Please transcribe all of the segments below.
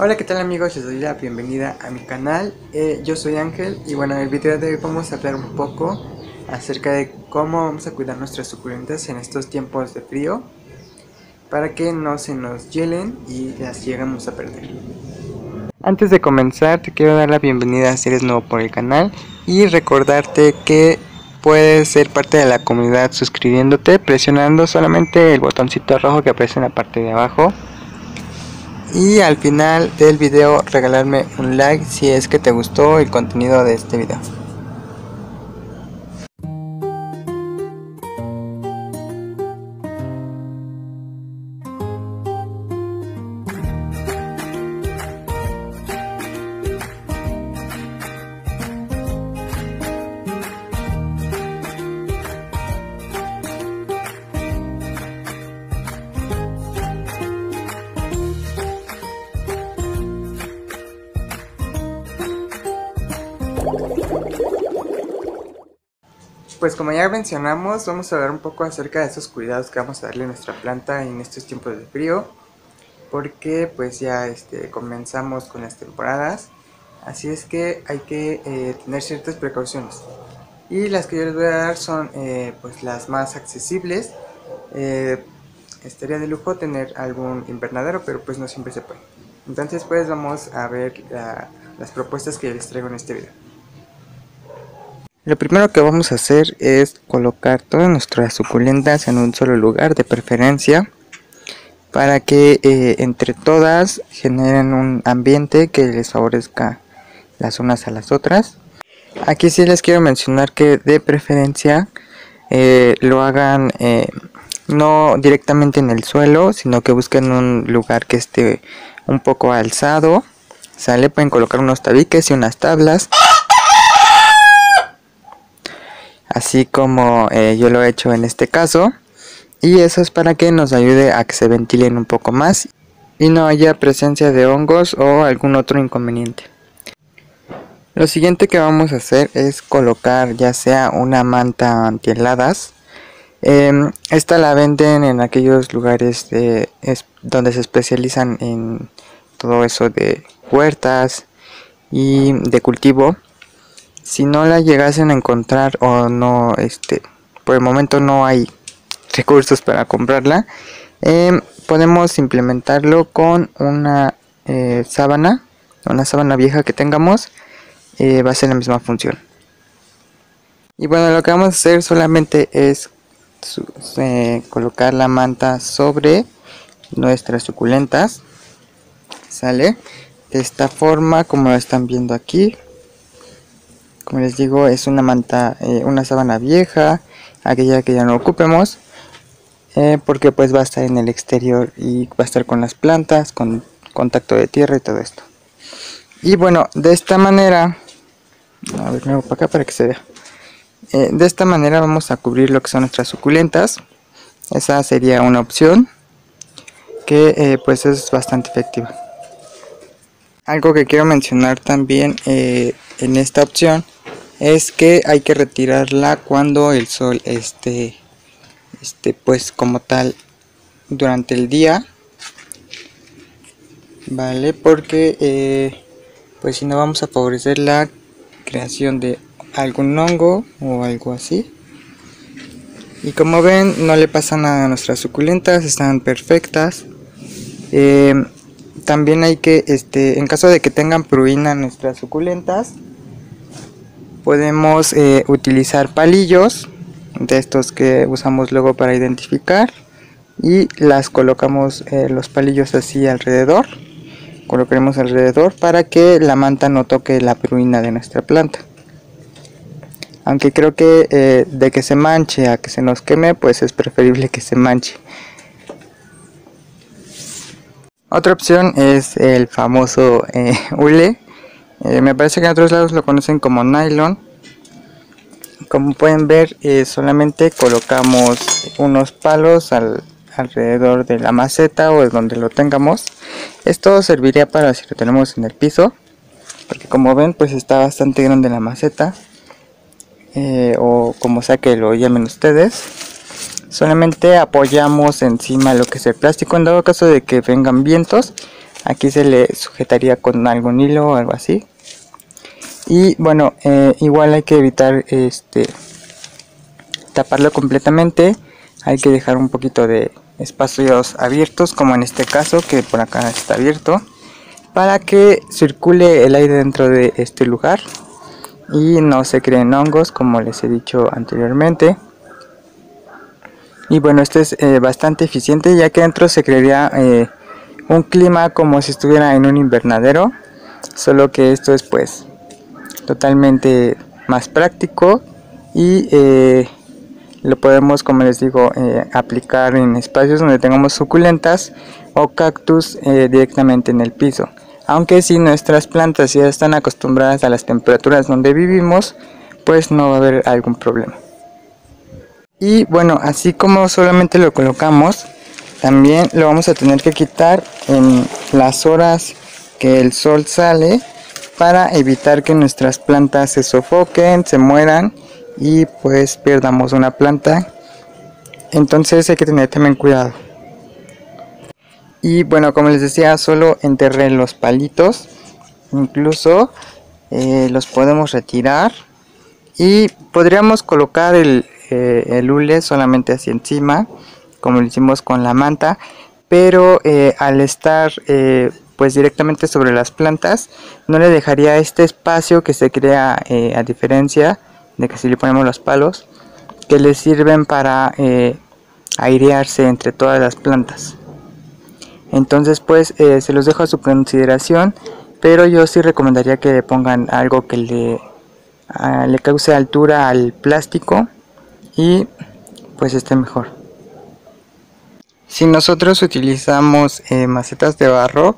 Hola qué tal amigos, les doy la bienvenida a mi canal, eh, yo soy Ángel y bueno en el video de hoy vamos a hablar un poco acerca de cómo vamos a cuidar nuestras suculentas en estos tiempos de frío para que no se nos hielen y las llegamos a perder. Antes de comenzar te quiero dar la bienvenida si eres nuevo por el canal y recordarte que puedes ser parte de la comunidad suscribiéndote presionando solamente el botoncito rojo que aparece en la parte de abajo y al final del video regalarme un like si es que te gustó el contenido de este video. Pues como ya mencionamos, vamos a hablar un poco acerca de esos cuidados que vamos a darle a nuestra planta en estos tiempos de frío. Porque pues ya este, comenzamos con las temporadas. Así es que hay que eh, tener ciertas precauciones. Y las que yo les voy a dar son eh, pues las más accesibles. Eh, estaría de lujo tener algún invernadero, pero pues no siempre se puede. Entonces pues vamos a ver las propuestas que les traigo en este video. Lo primero que vamos a hacer es colocar todas nuestras suculentas en un solo lugar de preferencia para que eh, entre todas generen un ambiente que les favorezca las unas a las otras. Aquí sí les quiero mencionar que de preferencia eh, lo hagan eh, no directamente en el suelo, sino que busquen un lugar que esté un poco alzado. Sale, pueden colocar unos tabiques y unas tablas así como eh, yo lo he hecho en este caso y eso es para que nos ayude a que se ventilen un poco más y no haya presencia de hongos o algún otro inconveniente. Lo siguiente que vamos a hacer es colocar ya sea una manta antiheladas. Em, esta la venden en aquellos lugares donde se especializan en todo eso de huertas y de cultivo si no la llegasen a encontrar o no, este, por el momento no hay recursos para comprarla, em, podemos implementarlo con una eh, sábana, una sábana vieja que tengamos, eh, va a ser la misma función. Y bueno, lo que vamos a hacer solamente es colocar la manta sobre nuestras suculentas, sale de esta forma como lo están viendo aquí como les digo es una manta eh, una sábana vieja aquella que ya no ocupemos eh, porque pues va a estar en el exterior y va a estar con las plantas con contacto de tierra y todo esto. Y bueno de esta manera a ver nuevo para acá para que se vea. Eh, de esta manera vamos a cubrir lo que son nuestras suculentas. Esa sería una opción que pues es bastante efectiva. Algo que quiero mencionar también en esta opción es que hay que retirarla cuando el sol esté, pues como tal durante el día vale porque eh, pues si no vamos a favorecer la creación de algún hongo o algo así. Y como ven no le pasa nada a nuestras suculentas están perfectas. Eh, también hay que este en caso de que tengan pruina nuestras suculentas podemos eh, utilizar palillos de estos que usamos luego para identificar y las colocamos eh, los palillos así alrededor colocaremos alrededor para que la manta no toque la pruina de nuestra planta. Aunque creo que eh, de que se manche a que se nos queme pues es preferible que se manche. Otra opción es el famoso hule eh, me parece que en otros lados lo conocen como nylon. Como pueden ver, eh, solamente colocamos unos palos alrededor de la maceta o de donde lo tengamos. Esto serviría para si lo tenemos en el piso, porque como ven, pues está bastante grande la maceta. Eh, o como sea que lo llamen ustedes. Solamente apoyamos encima lo que es el plástico en dado caso de que vengan vientos aquí se le sujetaría con algún hilo o algo así. Y bueno eh, igual hay que evitar este taparlo completamente. Hay que dejar un poquito de espacios abiertos como en este caso que por acá está abierto para que circule el aire dentro de este lugar. Y no se creen hongos como les he dicho anteriormente. Y bueno esto es eh, bastante eficiente ya que dentro se crearía eh, un clima como si estuviera en un invernadero solo que esto es pues totalmente más práctico y eh, lo podemos como les digo aplicar en espacios donde tengamos suculentas o cactus directamente en el piso. Aunque si nuestras plantas ya están acostumbradas a las temperaturas donde vivimos pues no va a haber algún problema. Y bueno así como solamente lo colocamos también lo vamos a tener que quitar en las horas que el sol sale para evitar que nuestras plantas se sofoquen, se mueran y pues perdamos una planta. Entonces hay que tener también cuidado. Y bueno como les decía solo enterré los palitos. Incluso eh, los podemos retirar. Y podríamos colocar el, eh, el hule solamente así encima como lo hicimos con la manta pero eh, al estar eh, pues directamente sobre las plantas no le dejaría este espacio que se crea a diferencia de que si le ponemos los palos que le sirven para airearse entre todas las plantas entonces pues se los dejo a su consideración pero yo sí recomendaría que le pongan algo que le, ah, le cause altura al plástico y pues esté mejor. Si nosotros utilizamos eh, macetas de barro,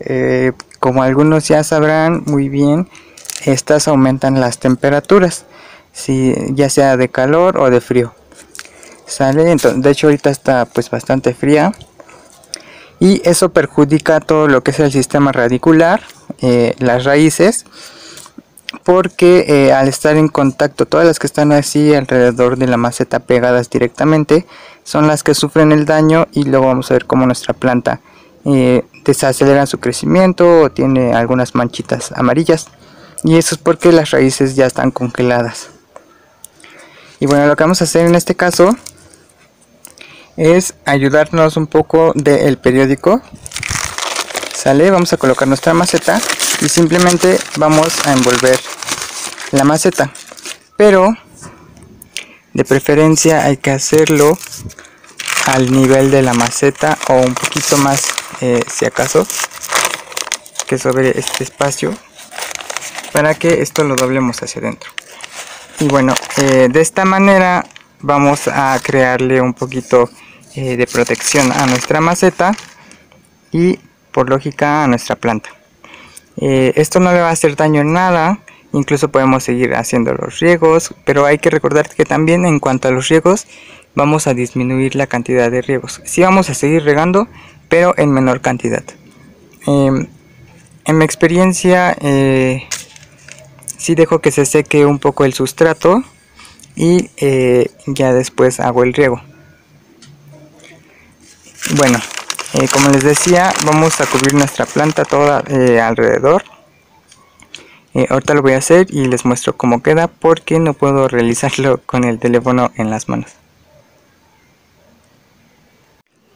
eh, como algunos ya sabrán muy bien, estas aumentan las temperaturas, si, ya sea de calor o de frío. Sale, entonces, de hecho ahorita está pues bastante fría y eso perjudica todo lo que es el sistema radicular, eh, las raíces porque al estar en contacto, todas las que están así alrededor de la maceta pegadas directamente, son las que sufren el daño y luego vamos a ver cómo nuestra planta eh, desacelera su crecimiento o tiene algunas manchitas amarillas. Y eso es porque las raíces ya están congeladas. Y bueno, lo que vamos a hacer en este caso es ayudarnos un poco del periódico. Sale, vamos a colocar nuestra maceta y simplemente vamos a envolver la maceta pero de preferencia hay que hacerlo al nivel de la maceta o un poquito más eh, si acaso que sobre este espacio para que esto lo doblemos hacia adentro. Y bueno eh, de esta manera vamos a crearle un poquito eh, de protección a nuestra maceta y por lógica a nuestra planta. Esto no le va a hacer daño en nada incluso podemos seguir haciendo los riegos pero hay que recordar que también en cuanto a los riegos vamos a disminuir la cantidad de riegos. Sí vamos a seguir regando pero en menor cantidad. Em, en mi experiencia eh, sí dejo que se seque un poco el sustrato y eh, ya después hago el riego. Bueno eh, como les decía vamos a cubrir nuestra planta toda eh, alrededor eh, ahorita lo voy a hacer y les muestro cómo queda porque no puedo realizarlo con el teléfono en las manos.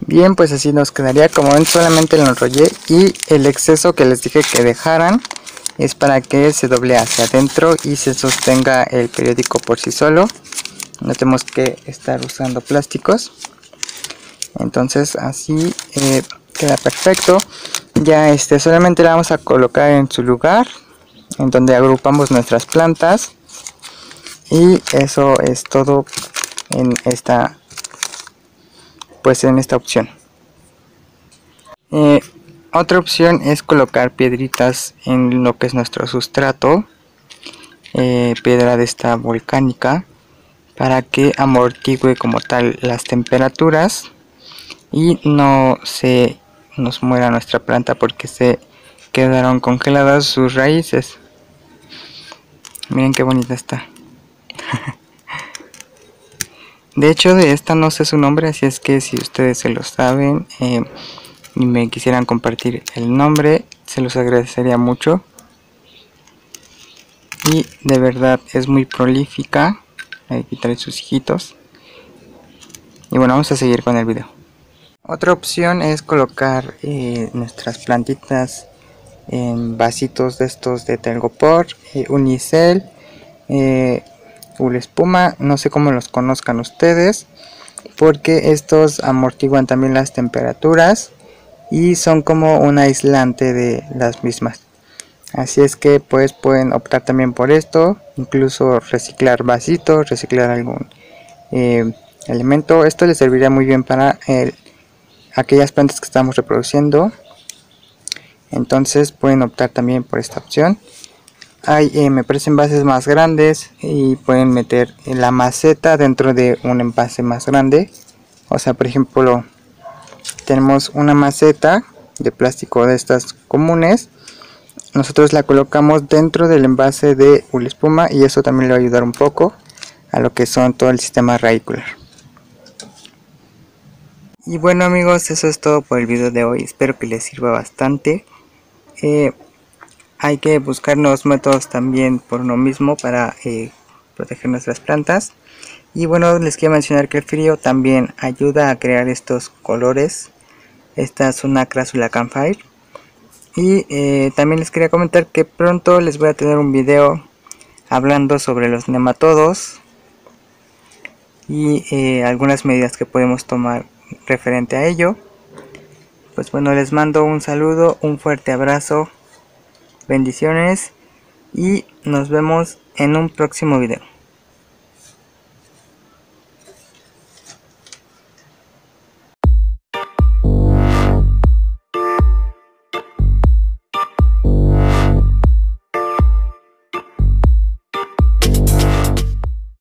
Bien, pues así nos quedaría, como ven solamente lo enrollé y el exceso que les dije que dejaran es para que se doble hacia adentro y se sostenga el periódico por sí solo. No tenemos que estar usando plásticos. Entonces así eh, queda perfecto. Ya este solamente la vamos a colocar en su lugar en donde agrupamos nuestras plantas. Y eso es todo en esta pues en esta opción. Eh, otra opción es colocar piedritas en lo que es nuestro sustrato eh, piedra de esta volcánica para que amortigue como tal las temperaturas y no se nos muera nuestra planta porque se quedaron congeladas sus raíces Miren qué bonita está. de hecho, de esta no sé su nombre, así es que si ustedes se lo saben, eh, y me quisieran compartir el nombre, se los agradecería mucho. Y de verdad es muy prolífica. Hay que quitarle sus hijitos. Y bueno, vamos a seguir con el video. Otra opción es colocar eh, nuestras plantitas en vasitos de estos de Telgopor, eh, Unicel, eh, Espuma, no sé cómo los conozcan ustedes, porque estos amortiguan también las temperaturas y son como un aislante de las mismas. Así es que pues pueden optar también por esto, incluso reciclar vasitos, reciclar algún eh, elemento. Esto les serviría muy bien para aquellas plantas que estamos reproduciendo entonces pueden optar también por esta opción. Hay eh, me parecen envases más grandes y pueden meter la maceta dentro de un envase más grande. O sea por ejemplo tenemos una maceta de plástico de estas comunes. Nosotros la colocamos dentro del envase de espuma y eso también le va a ayudar un poco a lo que son todo el sistema radicular. Y bueno amigos eso es todo por el video de hoy. Espero que les sirva bastante eh, hay que buscar nuevos métodos también por uno mismo para eh, proteger nuestras plantas. Y bueno les quiero mencionar que el frío también ayuda a crear estos colores. Esta es una crásula campfire. Y eh, también les quería comentar que pronto les voy a tener un video hablando sobre los nematodos y algunas medidas que podemos tomar referente a ello pues bueno, les mando un saludo, un fuerte abrazo, bendiciones y nos vemos en un próximo video.